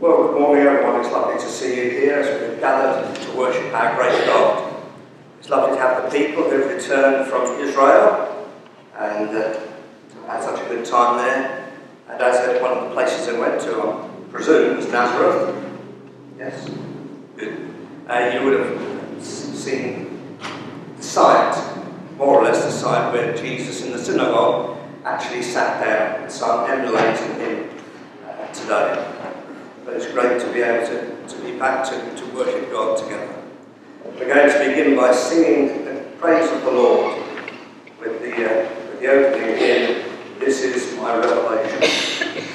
Well, good morning, everyone. It's lovely to see you here as we've gathered to worship our great God. It's lovely to have the people who've returned from Israel and uh, had such a good time there. And as uh, one of the places they went to, I presume, was Nazareth. Yes? Good. Uh, you would have seen the site, more or less the site where Jesus in the synagogue actually sat down. So I'm emulating him uh, today. But it's great to be able to, to be back to, to worship God together. We're going to begin by singing the praise of the Lord with the, uh, with the opening hymn, This is My Revelation.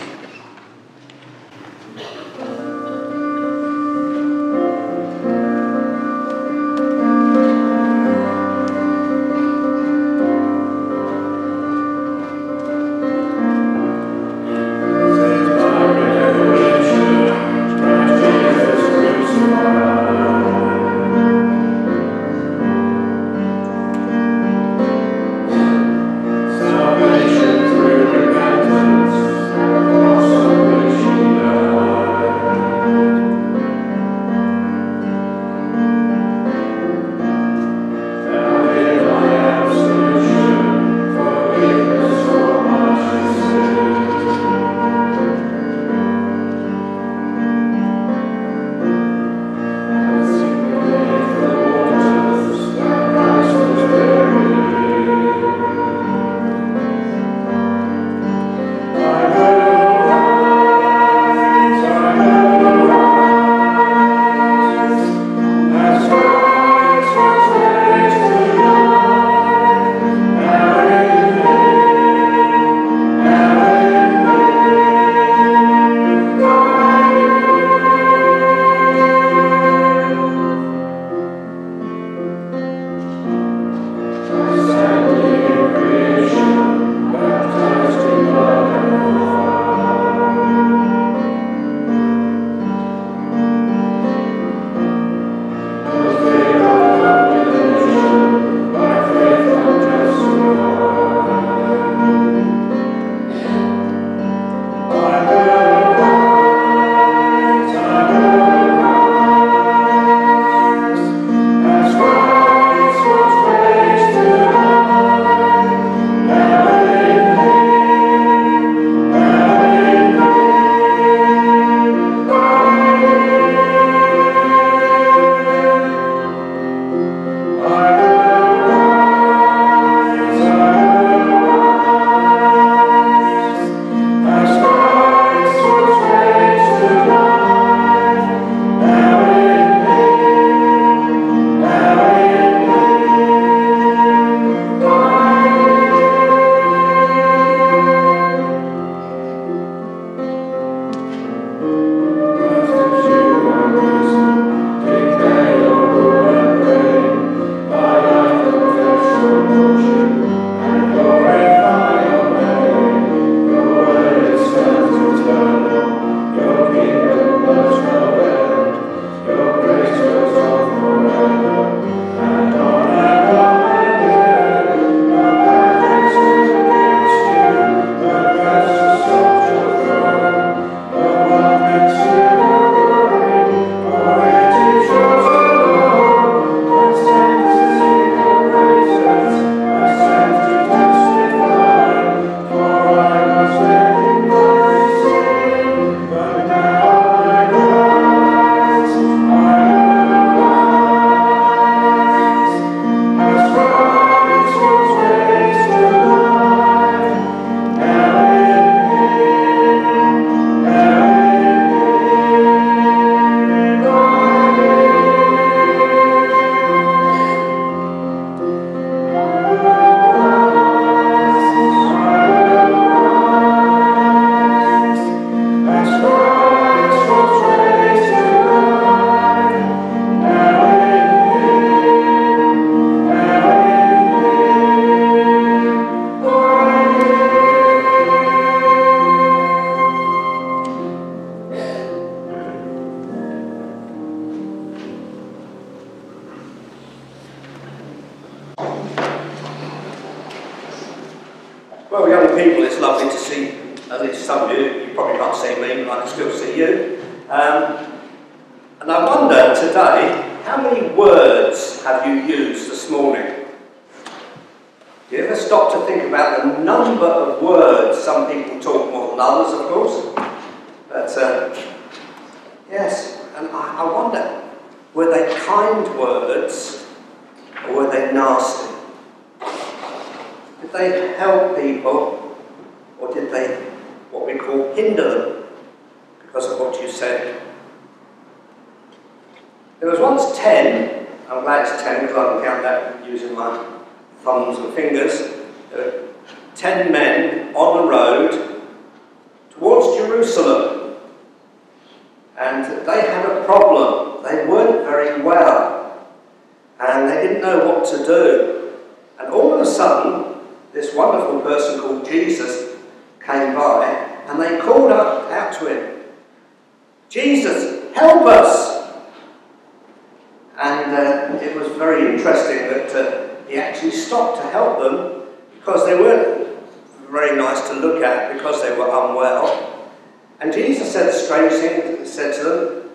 Nice to look at because they were unwell. And Jesus said a strange thing, said to them,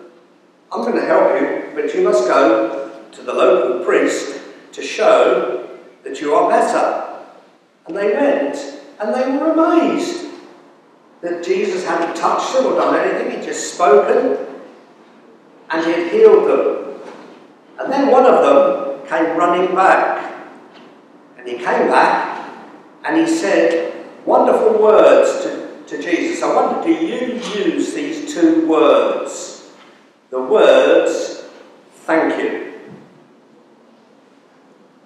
I'm going to help you, but you must go to the local priest to show that you are better. And they went, and they were amazed that Jesus hadn't touched them or done anything, he'd just spoken, and he had healed them. And then one of them came running back. And he came back and he said wonderful words to, to Jesus. I wonder, do you use these two words? The words, thank you.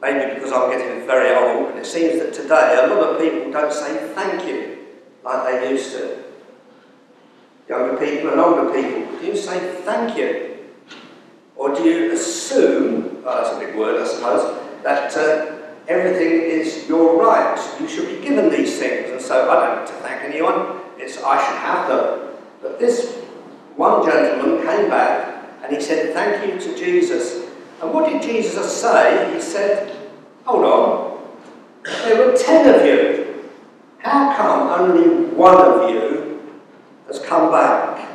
Maybe because I'm getting very old, and it seems that today a lot of people don't say thank you like they used to. Younger people and older people, do you say thank you? Or do you assume, well, that's a big word, I suppose, that uh, everything is your right? You should be given these things, and so I don't need to thank anyone, it's I should have them. But this one gentleman came back and he said, Thank you to Jesus. And what did Jesus say? He said, Hold on, there were ten of you. How come only one of you has come back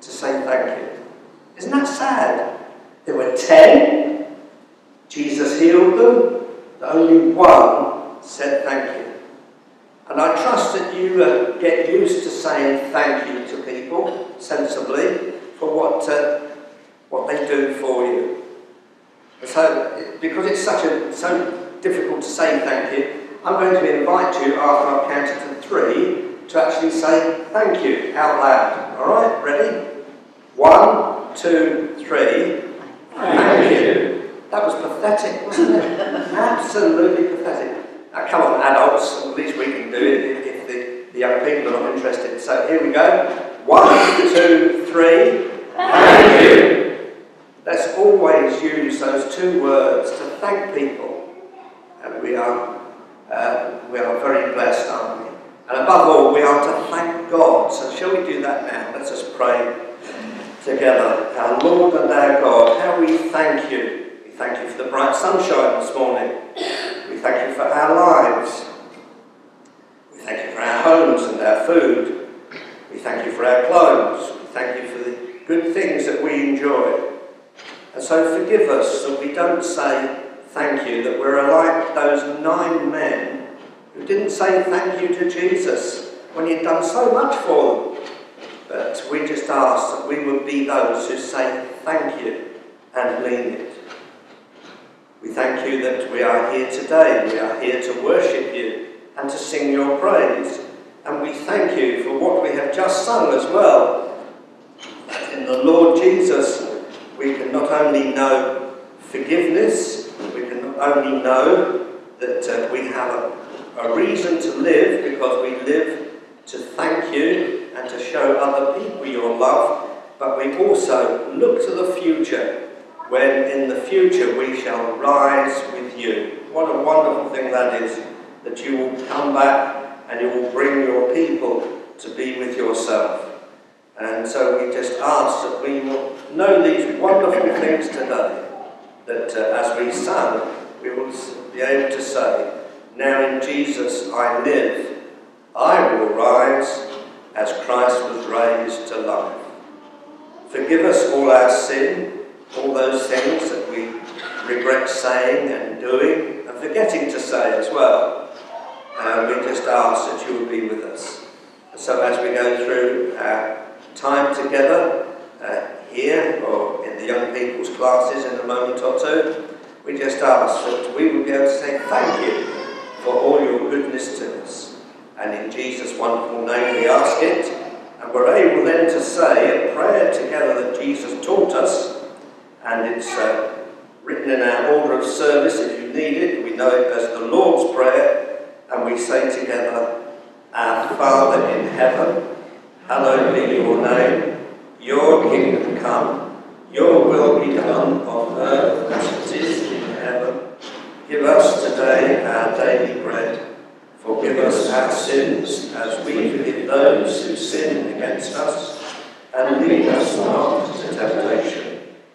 to say thank you? Isn't that sad? There were ten, Jesus healed them, but only one said thank you. And I trust that you uh, get used to saying thank you to people sensibly for what, uh, what they do for you. So, because it's such a, so difficult to say thank you, I'm going to invite you after I've counted to three to actually say thank you out loud. All right, ready? One, two, three. Thank you. That was pathetic, wasn't it? Absolutely pathetic. Now, come on, adults, at least we can do it if the, the young people are not interested. So here we go. One, two, three. Thank you. Let's always use those two words to thank people. And we are, uh, we are very blessed, aren't we? And above all, we are to thank God. So shall we do that now? Let us just pray together. Our Lord and our God, how we thank you. Thank you for the bright sunshine this morning. We thank you for our lives. We thank you for our homes and our food. We thank you for our clothes. We thank you for the good things that we enjoy. And so forgive us that we don't say thank you, that we're like those nine men who didn't say thank you to Jesus when he'd done so much for them. But we just ask that we would be those who say thank you and mean it. We thank you that we are here today. We are here to worship you and to sing your praise. And we thank you for what we have just sung as well. That in the Lord Jesus we can not only know forgiveness, we can not only know that uh, we have a, a reason to live because we live to thank you and to show other people your love, but we also look to the future when in the future we shall rise with you. What a wonderful thing that is, that you will come back and you will bring your people to be with yourself. And so we just ask that we will know these wonderful things today, that uh, as we sing, we will be able to say, Now in Jesus I live I will rise as Christ was raised to life. Forgive us all our sin, all those things that we regret saying and doing, and forgetting to say as well. And we just ask that you will be with us. So as we go through our time together uh, here or in the young people's classes in a moment or two, we just ask that we will be able to say thank you for all your goodness to us. And in Jesus' wonderful name we ask it. And we're able then to say a prayer together that Jesus taught us. And it's uh, written in our order of service if you need it. We know it as the Lord's Prayer. And we say together, Our Father in heaven, hallowed be your name. Your kingdom come. Your will be done on earth as it is in heaven. Give us today our daily bread. Forgive us our sins as we forgive those who sin against us. And lead us not into temptation,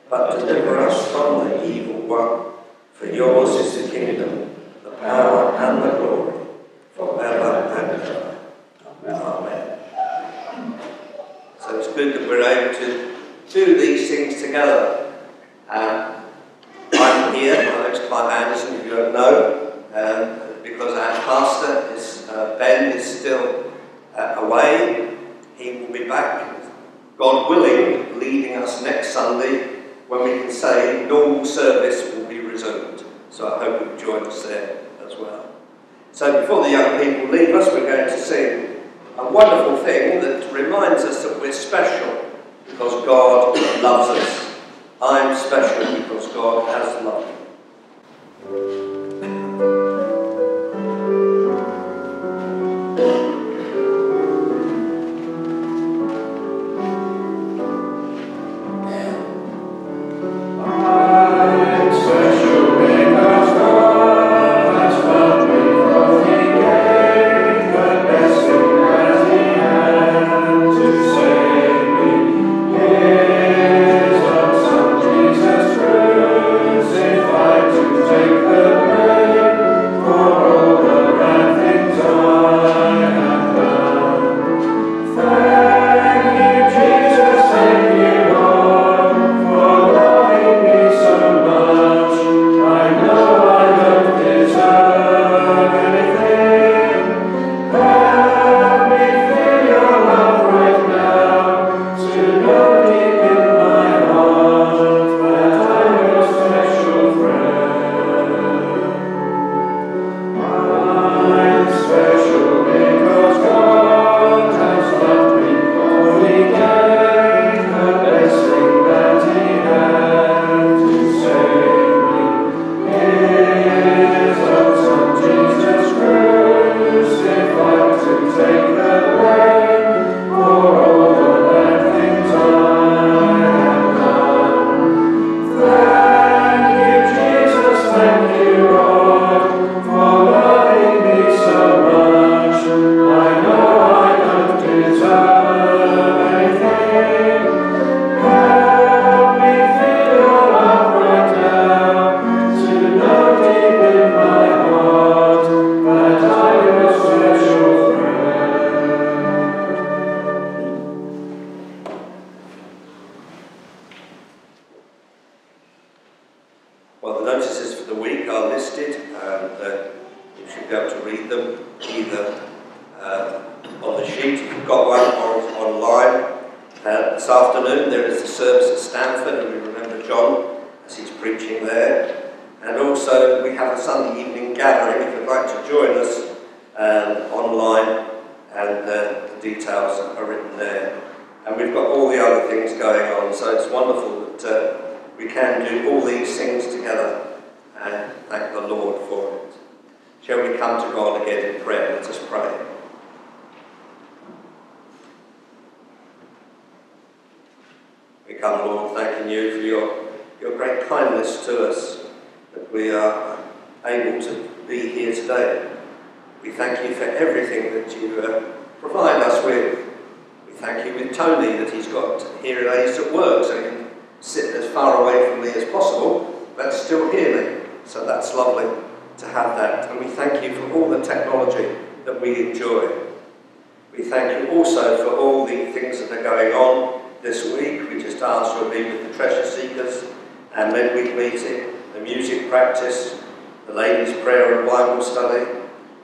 but deliver us from the evil one. For yours is the kingdom, the power, and the glory, forever and ever. Amen. So it's good that we're able to do these things together. I'm here, my name's Clive Anderson, if you don't know, um, because our pastor, is, uh, Ben, is still uh, away. He will be back, God willing, leading us next Sunday when we can say normal service will be resumed. So I hope you'll join us there as well. So before the young people leave us, we're going to sing a wonderful thing that reminds us that we're special because God loves us. I'm special because God has loved me. We come along thanking you for your, your great kindness to us that we are able to be here today. We thank you for everything that you uh, provide us with. We thank you with Tony that he's got hearing aids at work so he can sit as far away from me as possible but still hear me. So that's lovely to have that. And we thank you for all the technology that we enjoy. We thank you also for all the things that are going on this week. We just ask you'll be with the treasure seekers and midweek meeting, the music practice, the ladies' prayer and Bible study,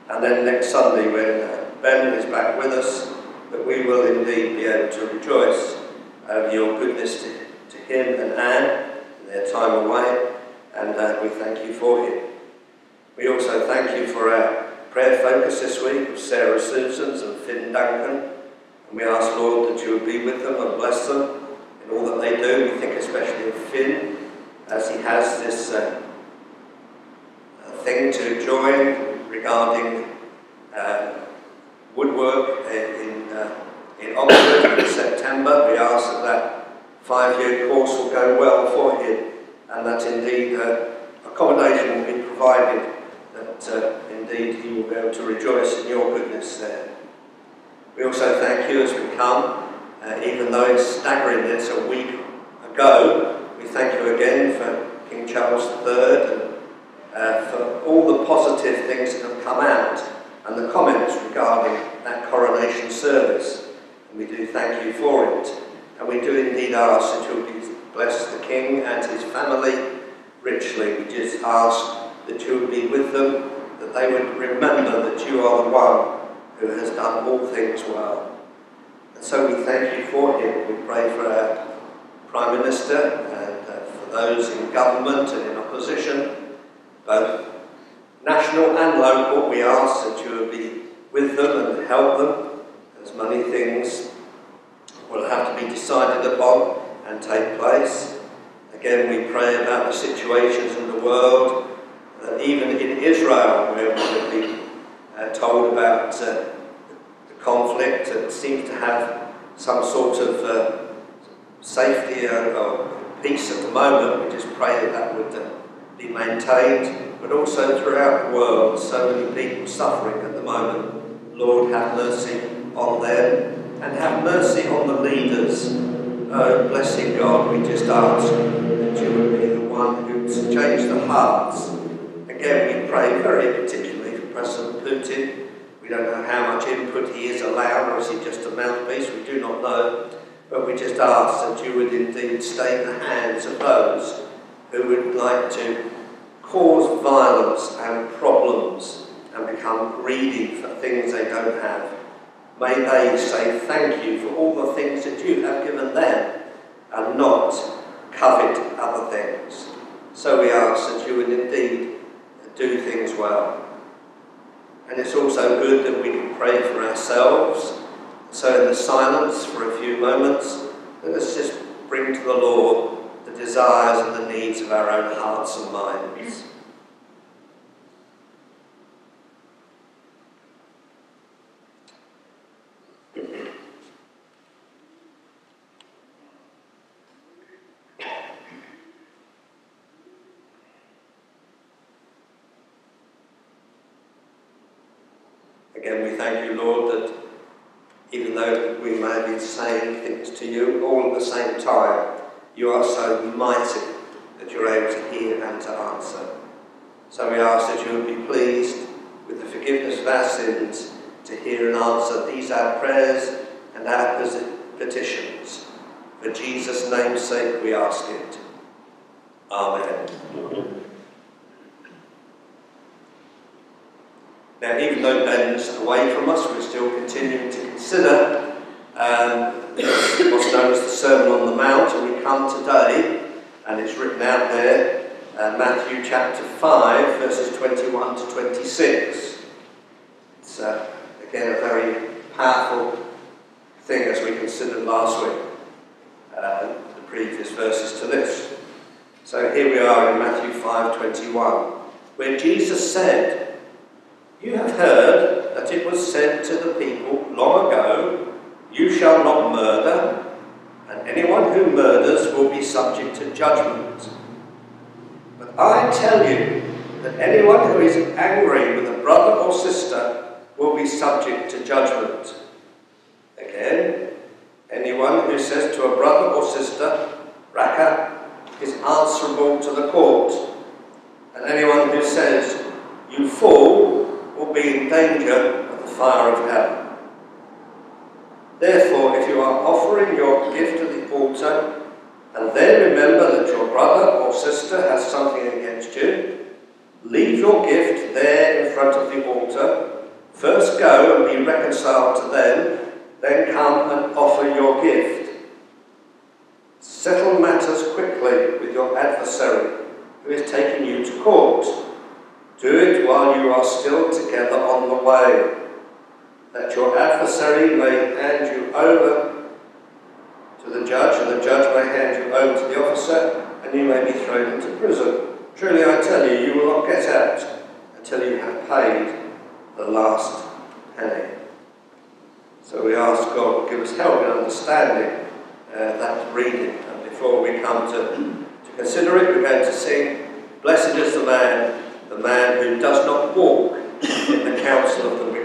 and then next Sunday when uh, Ben is back with us, that we will indeed be able to rejoice over your goodness to, to him and Anne in their time away, and uh, we thank you for him. We also thank you for our prayer focus this week of Sarah Susan's and Finn Duncan, and we ask, Lord, that you would be with them and bless them in all that they do. We think especially of Finn, as he has this uh, thing to join regarding uh, woodwork in, uh, in Oxford in September. We ask that that five-year course will go well for him and that indeed uh, accommodation will be provided, that uh, indeed he will be able to rejoice in your goodness there. We also thank you as we come, uh, even though it's staggering it's a week ago, we thank you again for King Charles III and uh, for all the positive things that have come out and the comments regarding that coronation service. And we do thank you for it. And we do indeed ask that you'll bless the King and his family richly. We just ask that you would be with them, that they would remember that you are the one who has done all things well. And so we thank you for him. We pray for our Prime Minister and uh, for those in government and in opposition, both national and local. We ask that you would be with them and help them, as many things will have to be decided upon and take place. Again, we pray about the situations in the world, that even in Israel, where we uh, told about uh, the conflict and seems to have some sort of uh, safety or, or, peace at the moment. We just pray that that would uh, be maintained, but also throughout the world, so many people suffering at the moment. Lord, have mercy on them and have mercy on the leaders. Oh, blessing God, we just ask that you would be the one who change the hearts. Again, we pray very particularly for President We don't know how much input he is allowed, or is he just a mouthpiece? We do not know. But we just ask that you would indeed stay in the hands of those who would like to cause violence and problems and become greedy for things they don't have. May they say thank you for all the things that you have given them and not covet other things. So we ask that you would indeed do things well. And it's also good that we can pray for ourselves so in the silence for a few moments, let us just bring to the Lord the desires and the needs of our own hearts and minds. Again, we thank you, Lord, that even though we may be saying things to you all at the time, you are so mighty that you're able to hear and to answer. So we ask that you would be pleased with the forgiveness of our sins to hear and answer these our prayers and our petitions. For Jesus' name's sake we ask it. Amen. Now, even though Ben's away from us, we're still continuing to consider um, what's known as the Sermon on the Mount, and we come today, and it's written out there, uh, Matthew chapter 5, verses 21 to 26. It's, uh, again, a very powerful thing as we considered last week, uh, the previous verses to this. So here we are in Matthew 5:21, where Jesus said, you have heard that it was said to the people long ago, You shall not murder, and anyone who murders will be subject to judgment. But I tell you that anyone who is angry with a brother or sister will be subject to judgment. Again, anyone who says to a brother or sister, Raca, is answerable to the court. And anyone who says, You fool, will be in danger of the fire of hell. Therefore, if you are offering your gift to the altar, and then remember that your brother or sister has something against you, leave your gift there in front of the altar. First go and be reconciled to them, then come and offer your gift. Settle matters quickly with your adversary who is taking you to court. Do it while you are still together on the way that your adversary may hand you over to the judge, and the judge may hand you over to the officer, and you may be thrown into prison. Truly I tell you, you will not get out until you have paid the last penny. So we ask God to give us help in understanding uh, that reading. And before we come to, to consider it, we're going to sing, Blessed is the man, the man who does not walk in the counsel of the wicked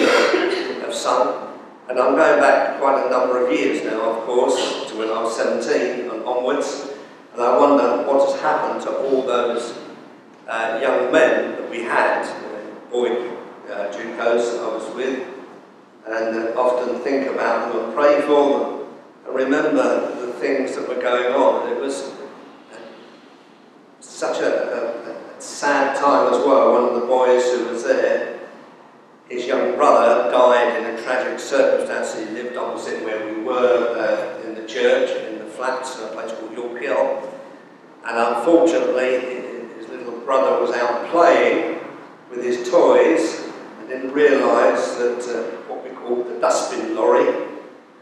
have sung. And I'm going back quite a number of years now, of course, to when I was 17 and onwards. And I wonder what has happened to all those uh, young men that we had, uh, boy uh, I was with, and often think about them and pray for them and remember the things that were going on. It was uh, such a, a, a sad time as well. One of the boys who was there his young brother died in a tragic circumstance. He lived opposite where we were uh, in the church, in the flats, in a place called York Hill. And unfortunately, his little brother was out playing with his toys and didn't realise that uh, what we call the dustbin lorry,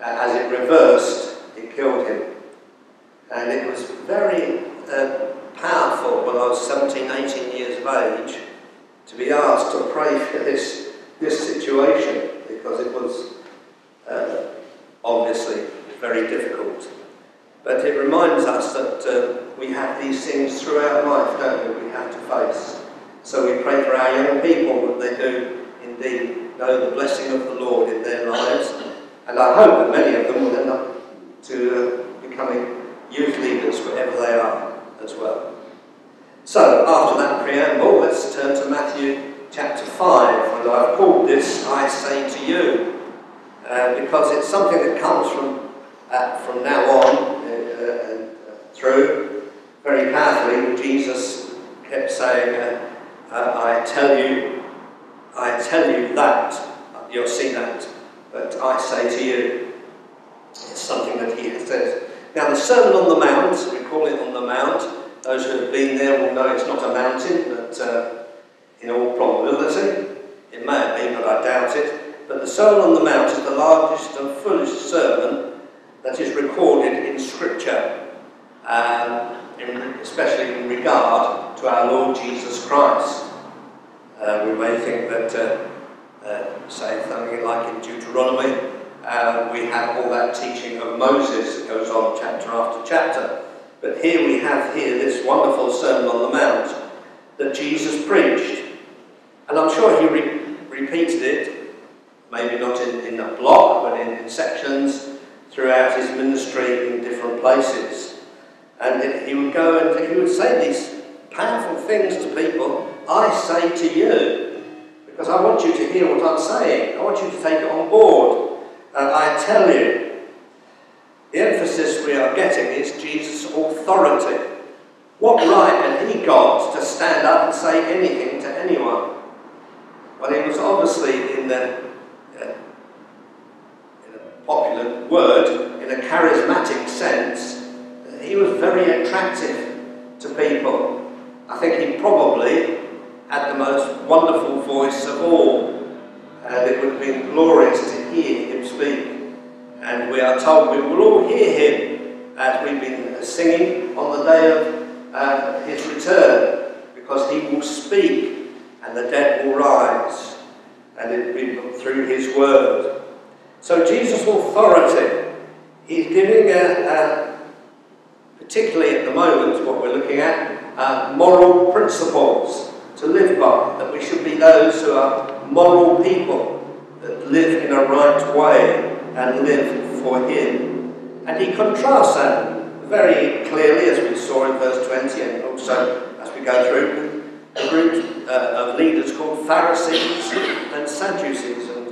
uh, as it reversed, it killed him. And it was very uh, powerful when I was 17, 18 years of age to be asked to pray for this, this situation because it was uh, obviously very difficult. But it reminds us that uh, we have these things throughout life, don't we? We have to face. So we pray for our young people that they do indeed know the blessing of the Lord in their lives. And I hope that many of them will end up to uh, becoming youth leaders wherever they are as well. So, after that preamble, let's turn to Matthew chapter 5, and I've called this I Say to You, uh, because it's something that comes from, uh, from now on uh, and uh, through very powerfully. Jesus kept saying, uh, uh, I tell you, I tell you that, you'll see that, but I say to you. It's something that he says. Now, the Sermon on the Mount, we call it on the Mount, those who have been there will know it's not a mountain, but uh, in all probability, it may have been, but I doubt it. But the Sermon on the Mount is the largest and fullest sermon that is recorded in Scripture, um, in, especially in regard to our Lord Jesus Christ. Uh, we may think that, uh, uh, say something like in Deuteronomy, uh, we have all that teaching of Moses that goes on chapter after chapter. But here we have here this wonderful Sermon on the Mount that Jesus preached. And I'm sure he re repeated it, maybe not in, in a block, but in, in sections throughout his ministry in different places. And he would go and he would say these powerful things to people. I say to you, because I want you to hear what I'm saying. I want you to take it on board. And I tell you, the emphasis we are getting is Jesus' authority. What right had he got to stand up and say anything to anyone? Well, he was obviously, in the uh, in a popular word, in a charismatic sense, he was very attractive to people. I think he probably had the most wonderful voice of all, and it would have been glorious to hear him speak. And we are told we will all hear him as we've been singing on the day of uh, his return, because he will speak and the dead will rise, and it will be through his word. So Jesus' authority, he's giving a, a particularly at the moment, what we're looking at, uh, moral principles to live by, that we should be those who are moral people, that live in a right way, and live for Him. And he contrasts that very clearly, as we saw in verse 20, and also as we go through, a group uh, of leaders called Pharisees and Sadducees, and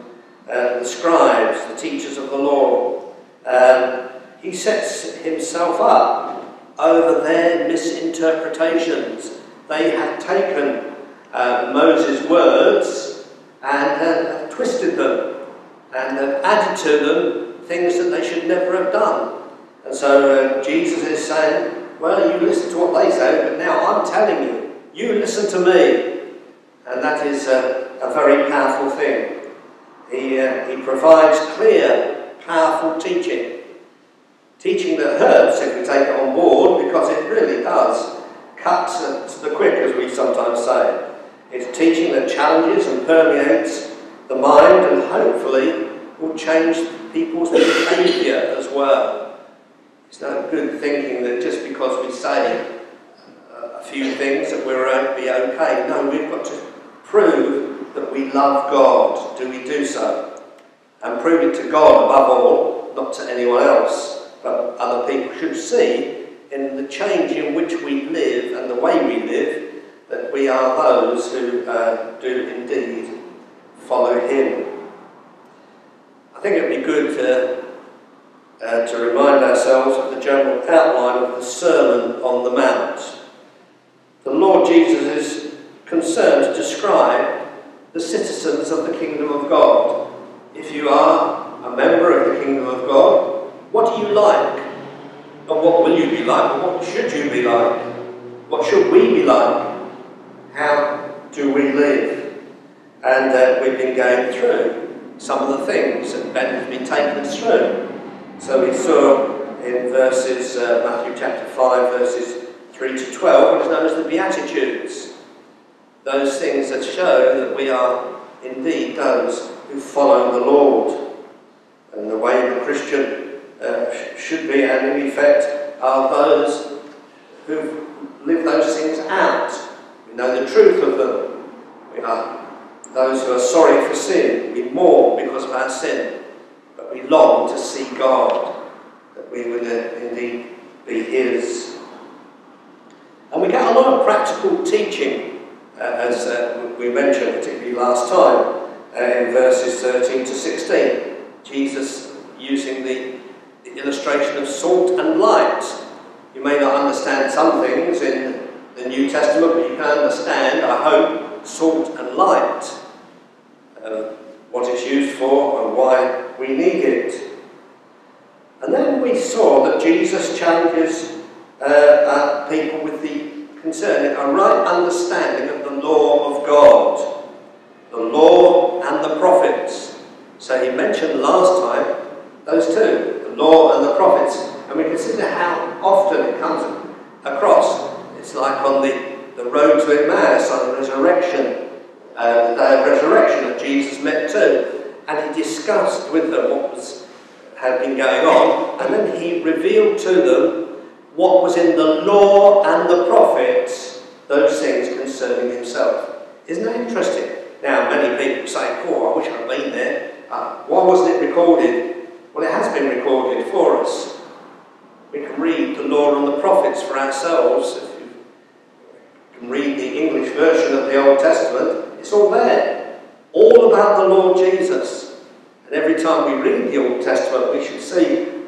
uh, the scribes, the teachers of the law. Um, he sets himself up over their misinterpretations. They had taken uh, Moses' words and twisted them and added to them things that they should never have done. And so uh, Jesus is saying, well, you listen to what they say, but now I'm telling you, you listen to me. And that is uh, a very powerful thing. He, uh, he provides clear, powerful teaching. Teaching that hurts if we take it on board, because it really does cut to the quick, as we sometimes say. It's teaching that challenges and permeates the mind and hopefully will change people's behaviour as well. It's not good thinking that just because we say a few things that we're going to be okay. No, we've got to prove that we love God. Do we do so? and prove it to God above all, not to anyone else, but other people should see in the change in which we live and the way we live that we are those who uh, do indeed follow Him. I think it would be good to, uh, to remind ourselves of the general outline of the Sermon on the Mount. The Lord Jesus is concerned to describe the citizens of the kingdom of God. If you are a member of the kingdom of God, what do you like? Not what will you be like, but what should you be like? What should we be like? How do we live? And uh, we've been going through some of the things that Ben has been taking us through. So we saw in verses, uh, Matthew chapter 5, verses 3 to 12, what is known as the Beatitudes. Those things that show that we are indeed those who follow the Lord. And the way the Christian uh, should be, and in effect, are those who live those things out. We know the truth of them. We are those who are sorry for sin. We mourn because of our sin. But we long to see God, that we would uh, indeed be His. We get a lot of practical teaching, uh, as uh, we mentioned, particularly last time, uh, in verses 13 to 16. Jesus using the, the illustration of salt and light. You may not understand some things in the New Testament, but you can understand, I hope, salt and light. Uh, what it's used for and why we need it. And then we saw that Jesus challenges uh, uh, people with the concerning a right understanding of the law of God, the law and the prophets. So he mentioned last time those two, the law and the prophets, and we consider how often it comes across. It's like on the, the road to Emmaus on the resurrection, uh, the day of resurrection that Jesus met too, and he discussed with them what was had been going on, and then he revealed to them what was in the law and the prophets, those things concerning himself. Isn't that interesting? Now, many people say, Oh, I wish I'd been there. Uh, why wasn't it recorded? Well, it has been recorded for us. We can read the law and the prophets for ourselves. If you can read the English version of the Old Testament, it's all there. All about the Lord Jesus. And every time we read the Old Testament, we should see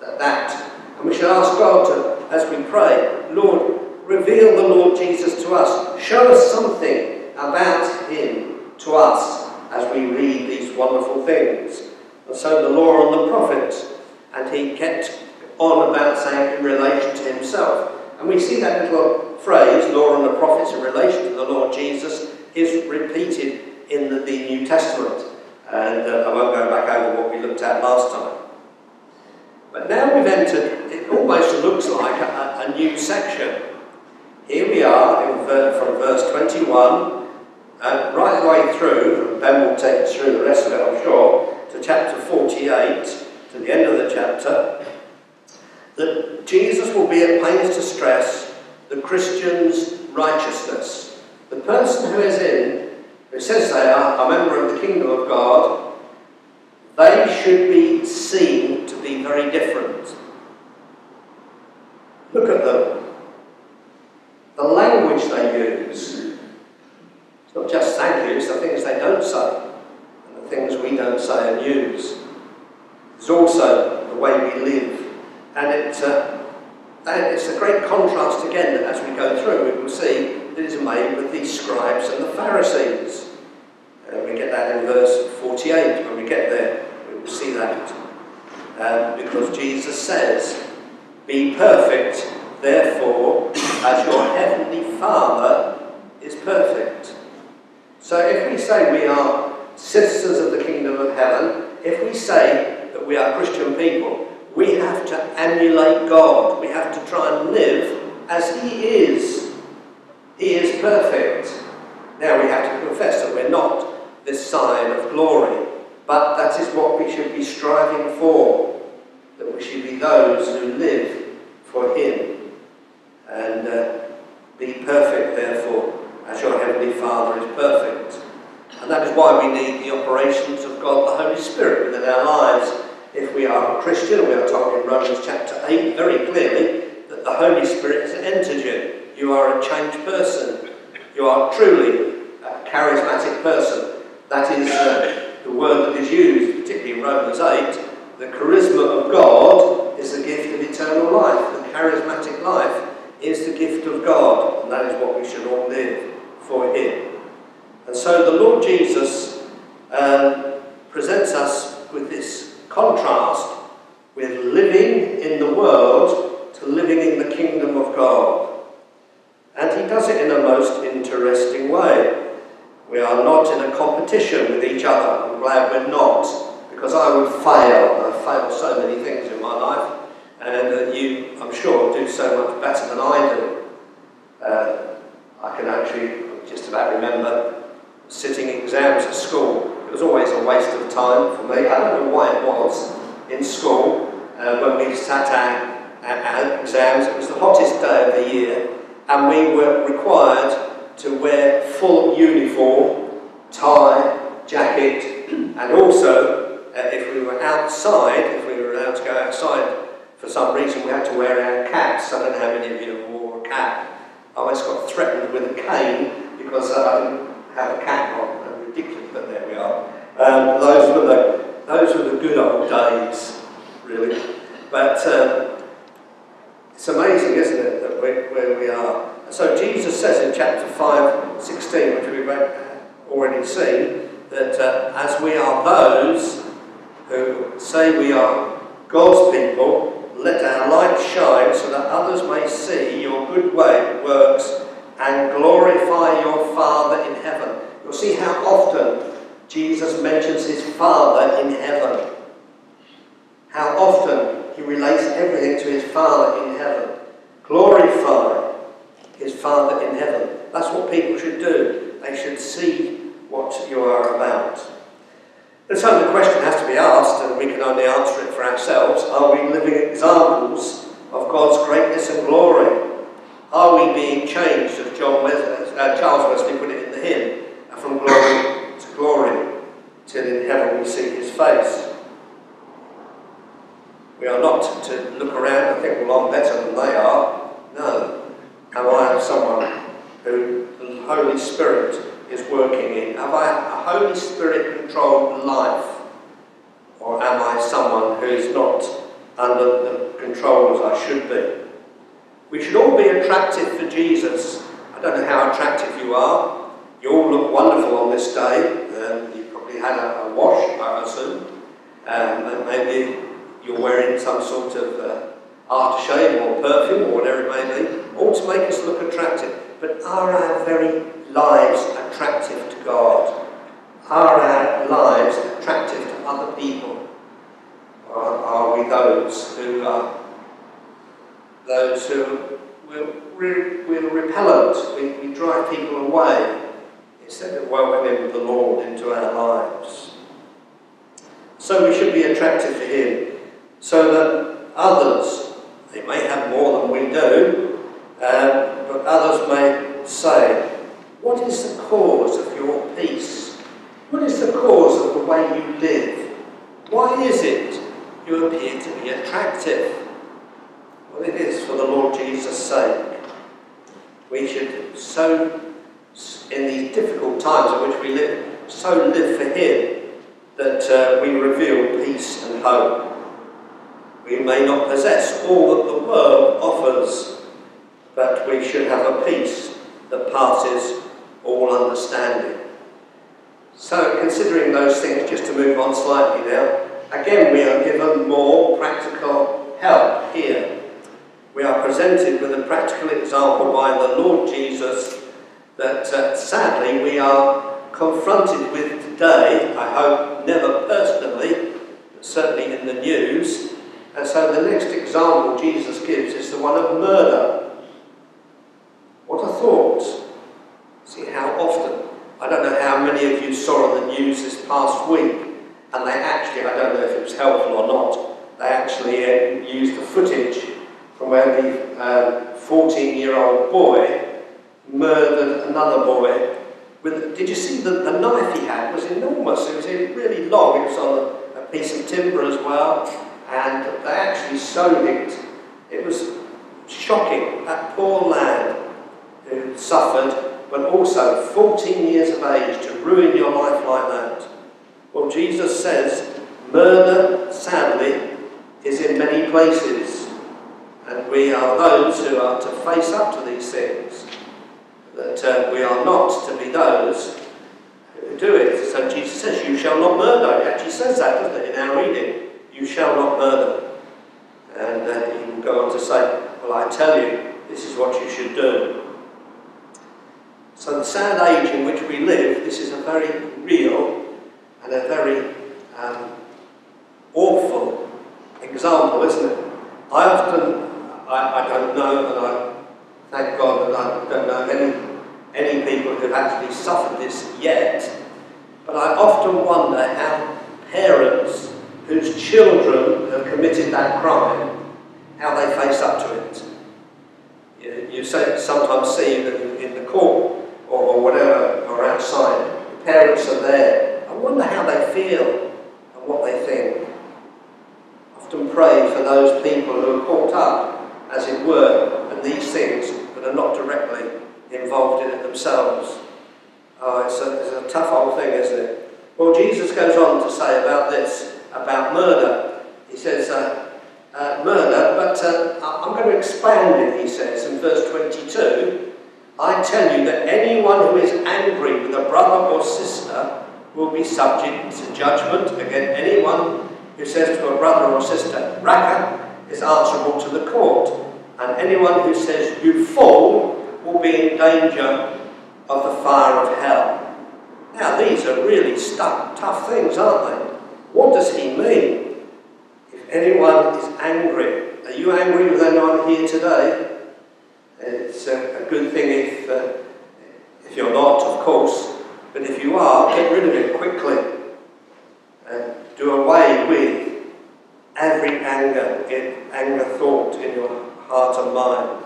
that, that we should ask God to, as we pray, Lord, reveal the Lord Jesus to us. Show us something about him to us as we read these wonderful things. And so the law and the prophets, and he kept on about saying in relation to himself. And we see that little phrase, law and the prophets, in relation to the Lord Jesus, is repeated in the, the New Testament. And uh, I won't go back over what we looked at last time. But now we've entered, it almost looks like a, a new section. Here we are in, from verse 21, and right the way through, and Ben will take us through the rest of it, I'm sure, to chapter 48, to the end of the chapter, that Jesus will be at pains to stress the Christian's righteousness. The person who is in, who says they are a member of the kingdom of God, they should be seen very different. Look at them. The language they use. It's not just thank you, it's the things they don't say, and the things we don't say and use. It's also the way we live. And it, uh, it's a great contrast again that as we go through, we will see that is made with the scribes and the Pharisees. Uh, we get that in verse 48 when we get there we will see that. Um, because Jesus says, Be perfect, therefore, as your heavenly Father is perfect. So if we say we are citizens of the kingdom of heaven, if we say that we are Christian people, we have to emulate God. We have to try and live as He is. He is perfect. Now we have to confess that we're not this sign of glory. But that is what we should be striving for, that we should be those who live for Him. And uh, be perfect, therefore, as your Heavenly Father is perfect. And that is why we need the operations of God, the Holy Spirit, within our lives. If we are a Christian, we are told in Romans chapter 8 very clearly that the Holy Spirit has entered you. You are a changed person. You are truly a charismatic person. That is uh, the word that is used, particularly in Romans 8. The charisma of God is the gift of eternal life. The charismatic life is the gift of God, and that is what we should all live for Him. And so the Lord Jesus um, face? We are not to look around and think, well, I'm better than they are. No. Am I someone who the Holy Spirit is working in? Have I a Holy Spirit controlled life? Or am I someone who is not under the control as I should be? We should all be attractive for Jesus. I don't know how attractive you are. You all look wonderful on this day. Um, had a, a wash, I assume. Um, and maybe you're wearing some sort of uh, aftershave or perfume or whatever it may be, all to make us look attractive. But are our very lives attractive to God? Are our lives attractive to other people? Or are we those who are those who we're, we're repellent, we, we drive people away instead of welcoming the Lord into our lives. So we should be attractive to Him so that others, they may have more than we do, um, but others may say, What is the cause of your peace? What is the cause of the way you live? Why is it you appear to be attractive? Well, it is for the Lord Jesus' sake. We should so, in these difficult times in which we live, so live for Him that uh, we reveal peace and hope. We may not possess all that the world offers, but we should have a peace that passes all understanding. So, considering those things, just to move on slightly now, again we are given more practical help here we are presented with a practical example by the Lord Jesus that uh, sadly we are confronted with today, I hope never personally, but certainly in the news. And so the next example Jesus gives is the one of murder. What a thought. See how often, I don't know how many of you saw on the news this past week, and they actually, I don't know if it was helpful or not, they actually uh, used the footage from where the 14 um, year old boy murdered another boy With, did you see the, the knife he had was enormous. It was really long. It was on a, a piece of timber as well. And they actually sewed it. It was shocking. That poor lad who suffered, but also 14 years of age to ruin your life like that. Well, Jesus says murder, sadly, is in many places. And we are those who are to face up to these things. That uh, we are not to be those who do it. So Jesus says, You shall not murder. He actually says that, doesn't it, in our reading? You shall not murder. And then uh, he will go on to say, Well, I tell you, this is what you should do. So the sad age in which we live, this is a very real and a very um, awful example, isn't it? I often, I, I don't know, and I thank God that I don't know any, any people who've actually suffered this yet, but I often wonder how parents whose children have committed that crime, how they face up to it. You, you say, sometimes see that in the court or, or whatever, or outside, the parents are there. I wonder how they feel and what they think. Often pray for those people who are caught up, as it were, in these things, but are not directly involved in it themselves. Oh, it's a, it's a tough old thing, isn't it? Well, Jesus goes on to say about this, about murder. He says, uh, uh, murder, but uh, I'm going to expand it, he says, in verse 22. I tell you that anyone who is angry with a brother or sister will be subject to judgment. Again, anyone who says to a brother or sister, Raca, is answerable to the court. And anyone who says, you fall, will be in danger of the fire of hell. Now, these are really stuck, tough things, aren't they? What does he mean? If anyone is angry, are you angry with anyone here today? It's a, a good thing if, uh, if you're not, of course, but if you are, get rid of it quickly. And do away with every anger, in, anger thought in your heart and mind.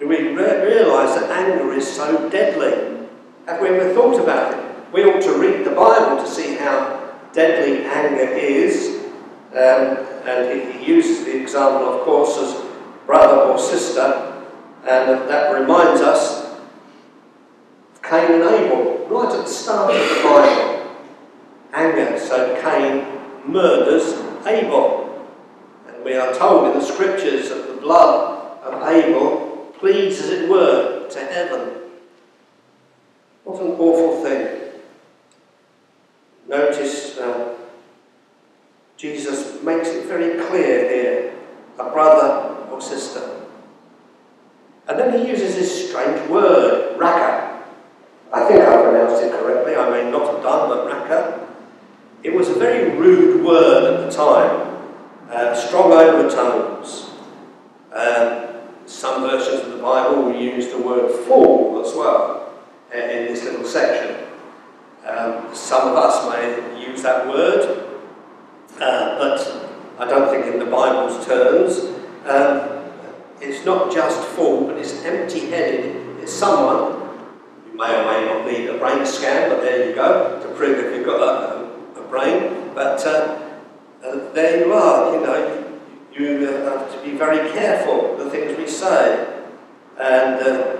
Do we re realise that anger is so deadly? Have we ever thought about it? We ought to read the Bible to see how deadly anger is. Um, and he uses the example, of course, as brother or sister and that reminds us Cain and Abel, right at the start of the Bible. Anger, so Cain murders Abel. And we are told in the scriptures that the blood of Abel pleads, as it were, to heaven. What an awful thing. Notice uh, Jesus makes it very clear here a brother or sister and then he uses this strange word, Raca. I think I pronounced it correctly, I may not have done, but Raca. It was a very rude word at the time, uh, strong overtones. Um, some versions of the Bible use the word fool as well uh, in this little section. Um, some of us may use that word, uh, but I don't think in the Bible's terms. Um, it's not just full, but it's empty-headed. It's someone, may or may not need a brain scan, but there you go, to prove if you've got a, a, a brain. But uh, uh, there you are, you know, you, you have to be very careful the things we say. And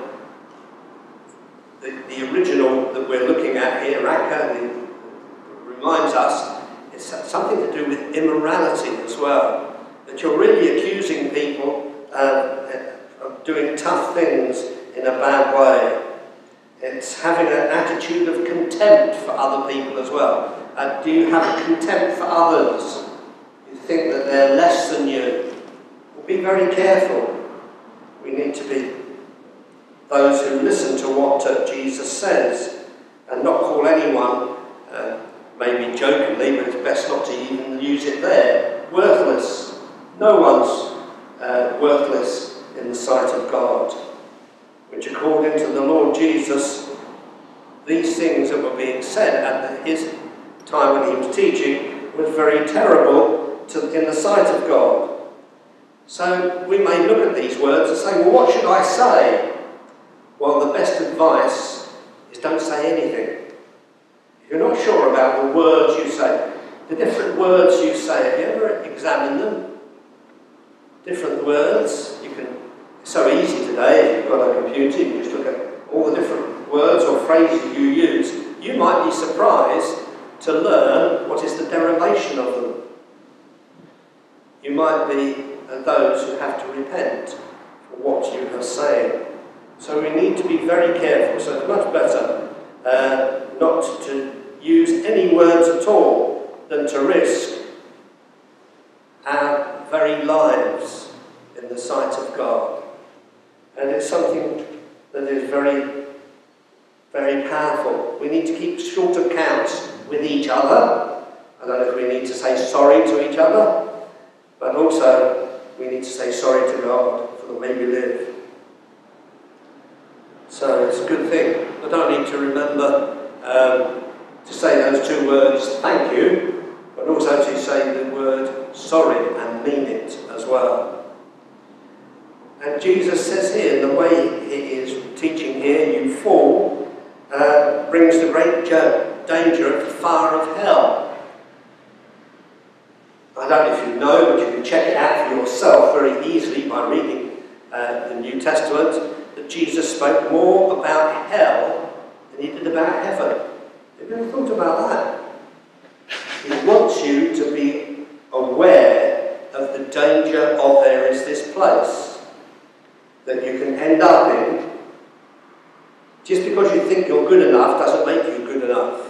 For the way we live. So it's a good thing. I don't need to remember um, to say those two words, thank you, but also to say the word sorry and mean it as well. And Jesus says here, the way he is teaching here, you fall, uh, brings the great danger of the fire of hell. I don't know if you know, but you can check it out for yourself very easily by reading uh, the New Testament, that Jesus spoke more about hell than he did about heaven. Have you ever thought about that? He wants you to be aware of the danger of there is this place that you can end up in. Just because you think you're good enough doesn't make you good enough.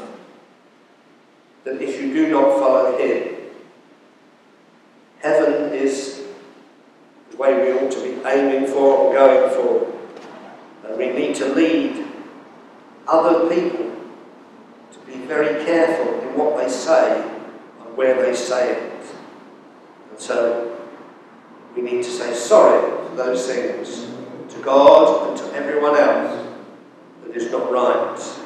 That if you do not follow Him, heaven is the way we ought to be aiming for and going for. And we need to lead other people to be very careful in what they say and where they say it. And so we need to say sorry for those things to God and to everyone else that is not right.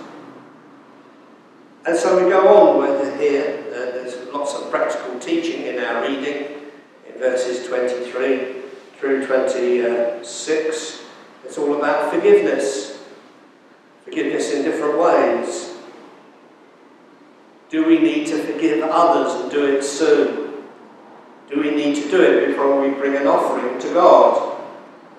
And so we go on with here, uh, there's lots of practical teaching in our reading in verses 23 through 26. It's all about forgiveness. Forgiveness in different ways. Do we need to forgive others and do it soon? Do we need to do it before we bring an offering to God?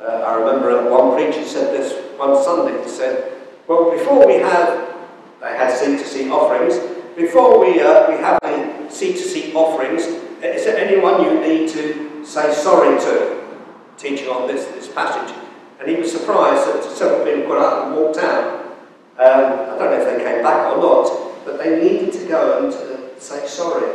Uh, I remember one preacher said this one Sunday. He said, Well, before we have, they had seat to seat offerings, before we, uh, we have any seat to seat offerings, is there anyone you need to say sorry to? Teaching on this, this passage. And he was surprised that several people got up and walked out. Um, I don't know if they came back or not, but they needed to go and uh, say sorry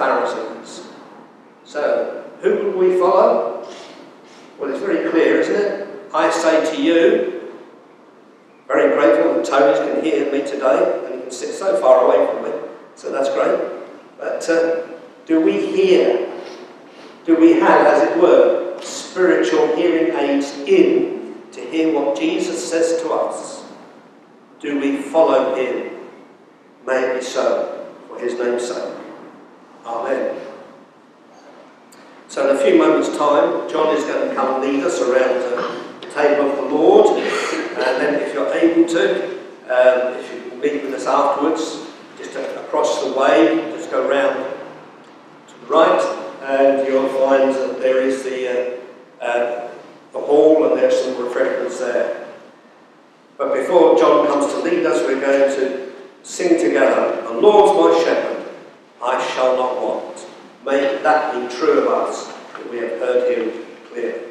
Pharisees. So, who will we follow? Well, it's very clear, isn't it? I say to you, very grateful that Tony can hear me today, and he can sit so far away from me, so that's great. But uh, do we hear? Do we have, as it were, spiritual hearing aids in to hear what Jesus says to us? Do we follow him? May it be so, for his name's sake. Amen. So in a few moments' time, John is going to come and lead us around the table of the Lord. And then if you're able to, um, if you can meet with us afterwards, just across the way, just go round to the right, and you'll find that there is the, uh, uh, the hall and there's some refreshments there. But before John comes to lead us, we're going to sing together, The Lord's my shepherd, I shall not want. May that be true of us, that we have heard him clearly.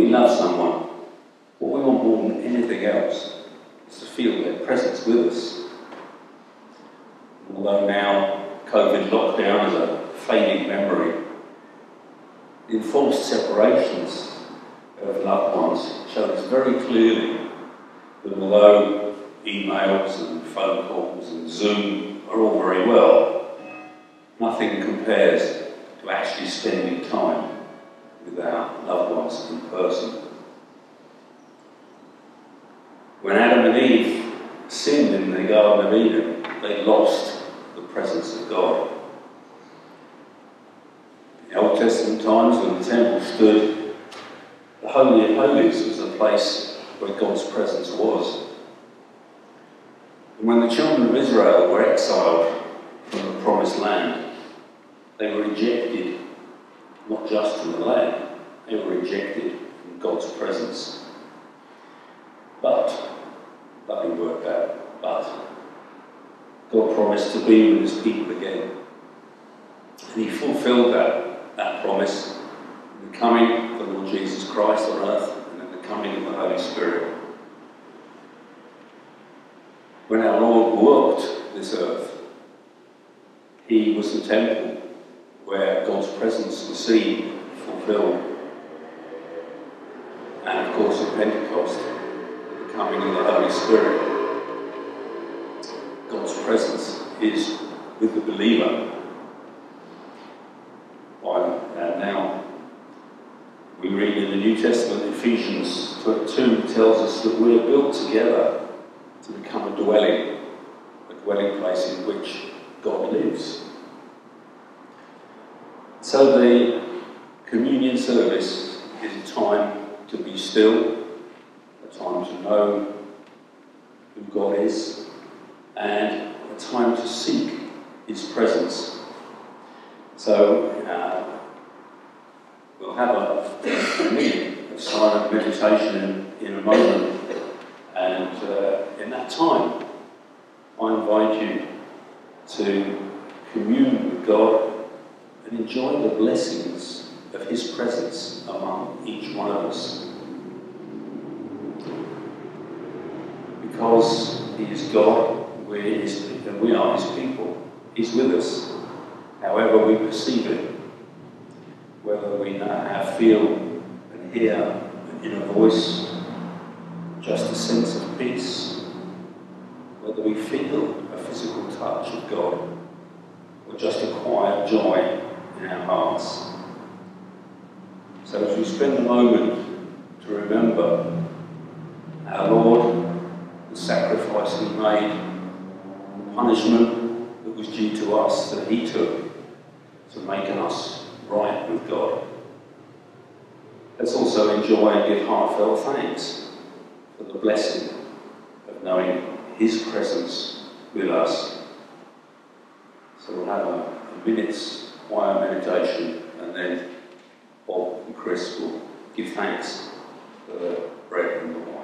We love someone, what we want more than anything else is to feel their presence with us. Although now COVID lockdown is a fading memory, the enforced separations of loved ones showed us very clearly that although emails and phone calls and Zoom are all very well, nothing compares to actually spending time with our loved ones in person. When Adam and Eve sinned in the Garden of Eden, they lost the presence of God. In Old Testament times, when the temple stood, the Holy of Holies was the place where God's presence was. And when the children of Israel were exiled from the promised land, they were rejected, not just from the land, they were rejected from God's presence. But, nothing worked out, but God promised to be with his people again. And he fulfilled that, that promise in the coming of the Lord Jesus Christ on earth and in the coming of the Holy Spirit. When our Lord walked this earth, he was the temple where God's presence was seen, fulfilled. And of course, at Pentecost, the coming of the Holy Spirit, God's presence is with the believer. And uh, now, we read in the New Testament, Ephesians 2 tells us that we are built together to become a dwelling, a dwelling place in which God lives. So the communion service is a time to be still, a time to know who God is, and a time to seek His presence. So uh, we'll have a, a minute of silent meditation in, in a moment. And uh, in that time, I invite you to commune with God and enjoy the blessings of His presence among each one of us. Because He is God, we're His, and we are His people. He's with us, however we perceive it. Whether we now feel and hear an inner voice just a sense of peace, whether we feel a physical touch of God or just a quiet joy in our hearts. So as we spend a moment to remember our Lord, the sacrifice He made, the punishment that was due to us that He took to making us right with God. Let's also enjoy and give heartfelt thanks for the blessing of knowing His presence with us. So we'll have a, a minute's quiet meditation and then Bob and Chris will give thanks for the bread and the wine.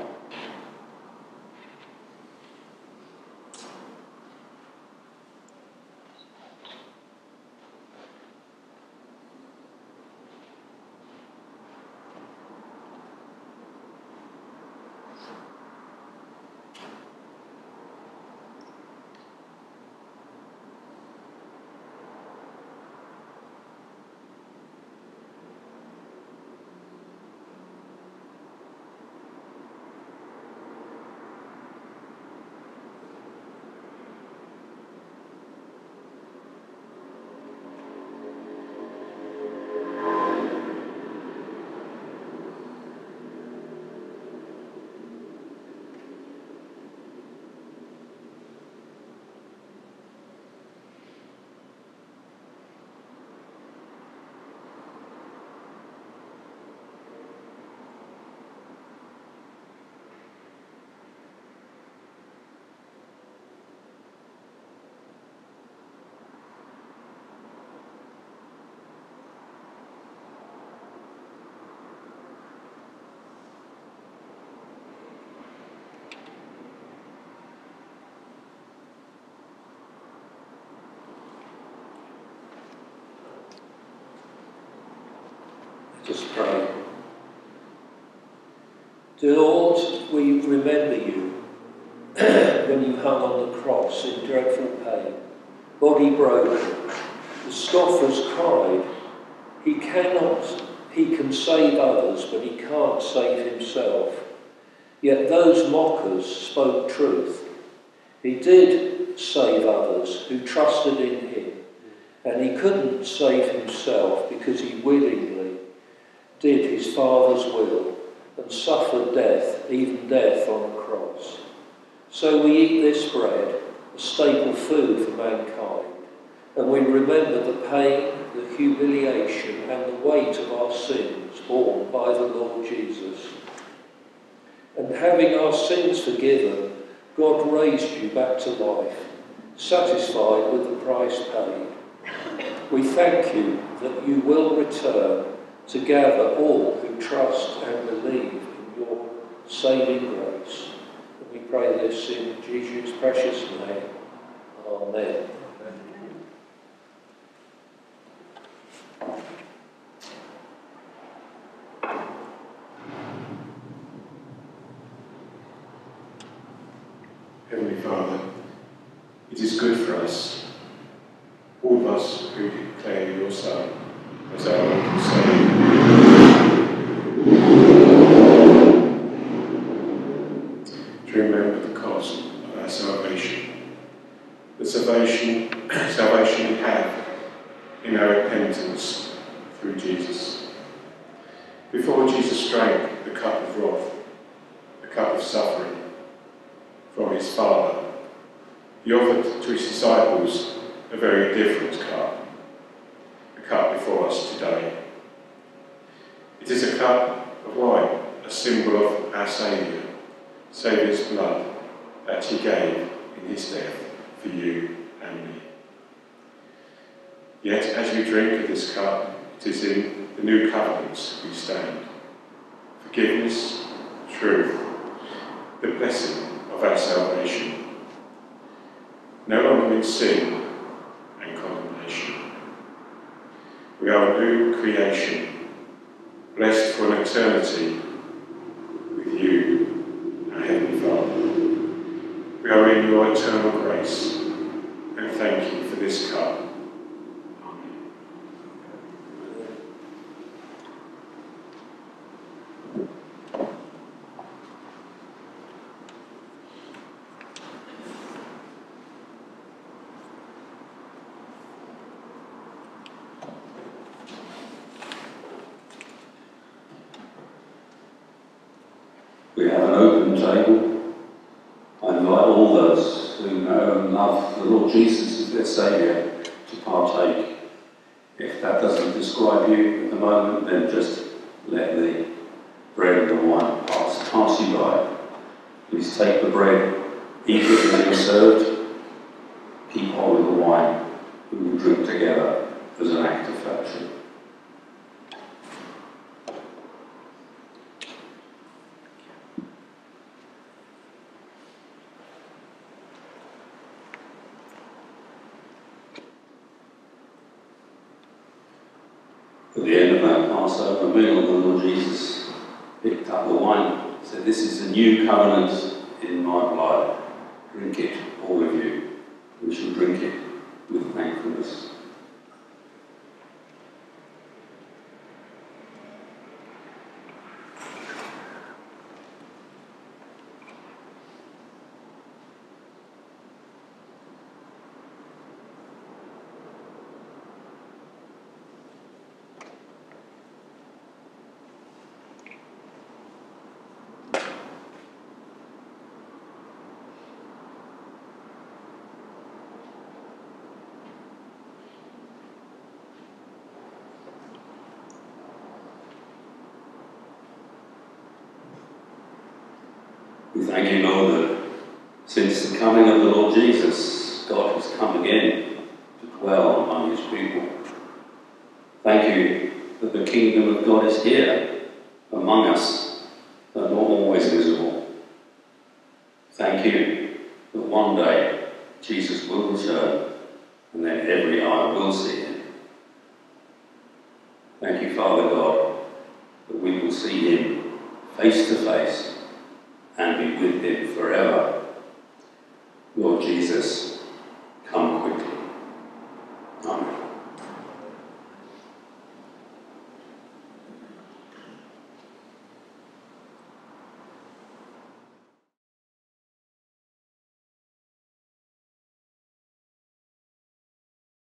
Just pray. Dear Lord, we remember you when you hung on the cross in dreadful pain, body broken. The scoffers cried, He cannot, he can save others, but he can't save himself. Yet those mockers spoke truth. He did save others who trusted in him, and he couldn't save himself because he willingly did his Father's will and suffered death, even death on a cross. So we eat this bread, a staple food for mankind, and we remember the pain, the humiliation, and the weight of our sins borne by the Lord Jesus. And having our sins forgiven, God raised you back to life, satisfied with the price paid. We thank you that you will return to gather all who trust and believe in your saving grace. And we pray this in Jesus' precious name. Amen. Heavenly Father, it is good for us, when you're served, hold of the wine, we will drink together as an act of fellowship. At the end of that Passover meal, the Lord Jesus picked up the wine, said, This is the new covenant in my blood. Drink it, all of you. We shall drink it with thankfulness. Thank you, Lord, that since the coming of the Lord Jesus,